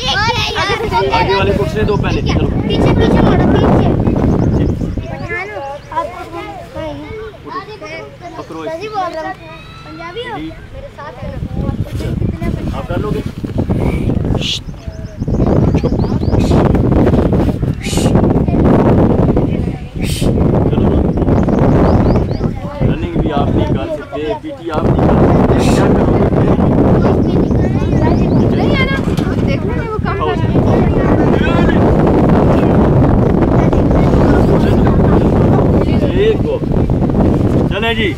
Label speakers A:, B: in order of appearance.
A: आगे वाले कुछ दो पहले चलो
B: पीछे पीछे मोड़ो पीछे।
A: पकड़ो
B: सही बोल रहा हूँ। पंजाबी हो? मेरे साथ है ना।
A: आप कर लोगे? रनिंग भी आप नहीं कर सकते पीटी आप नहीं कर सकते क्या करोगे
B: नहीं है ना देखने में वो कम कर
A: एक चले जी।